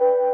you